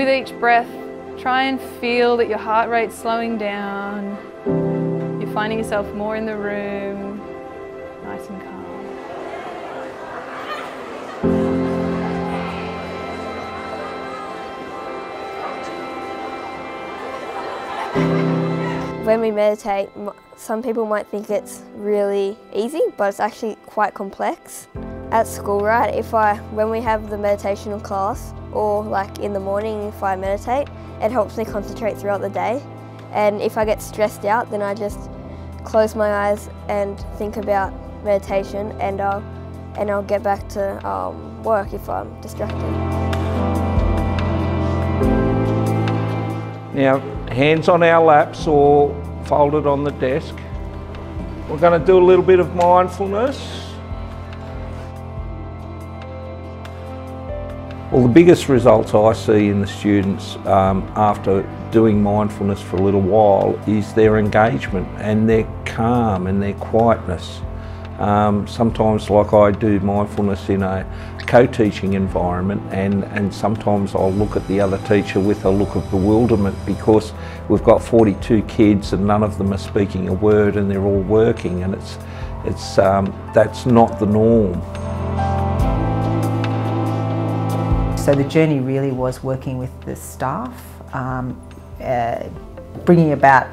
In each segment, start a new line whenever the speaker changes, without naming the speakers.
with each breath, try and feel that your heart rate's slowing down. You're finding yourself more in the room, nice and calm.
When we meditate, some people might think it's really easy, but it's actually quite complex. At school, right, if I, when we have the meditational class, or like in the morning if I meditate, it helps me concentrate throughout the day. And if I get stressed out, then I just close my eyes and think about meditation and I'll, and I'll get back to um, work if I'm distracted.
Now, hands on our laps or folded on the desk. We're going to do a little bit of mindfulness. Well, the biggest results I see in the students um, after doing mindfulness for a little while is their engagement and their calm and their quietness. Um, sometimes, like I do mindfulness in a co-teaching environment and, and sometimes I'll look at the other teacher with a look of bewilderment because we've got 42 kids and none of them are speaking a word and they're all working and it's, it's, um, that's not the norm.
So the journey really was working with the staff, um, uh, bringing about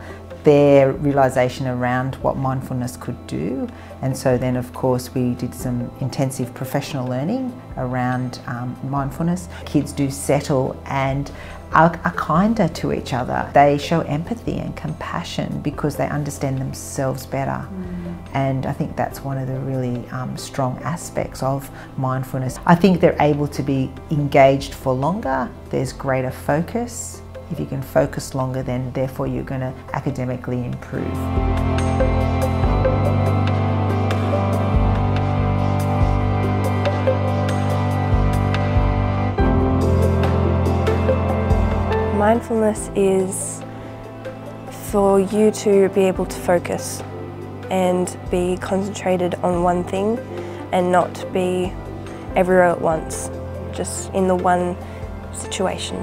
their realisation around what mindfulness could do. And so then of course we did some intensive professional learning around um, mindfulness. Kids do settle and are, are kinder to each other. They show empathy and compassion because they understand themselves better. Mm. And I think that's one of the really um, strong aspects of mindfulness. I think they're able to be engaged for longer, there's greater focus. If you can focus longer, then therefore you're going to academically improve.
Mindfulness is for you to be able to focus and be concentrated on one thing and not be everywhere at once, just in the one situation.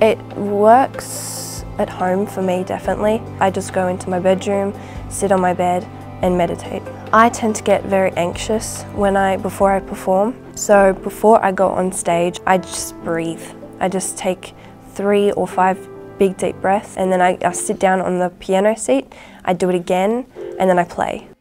It works at home for me definitely. I just go into my bedroom, sit on my bed and meditate. I tend to get very anxious when I before I perform. So before I go on stage, I just breathe. I just take three or five big deep breaths and then I, I sit down on the piano seat, I do it again and then I play.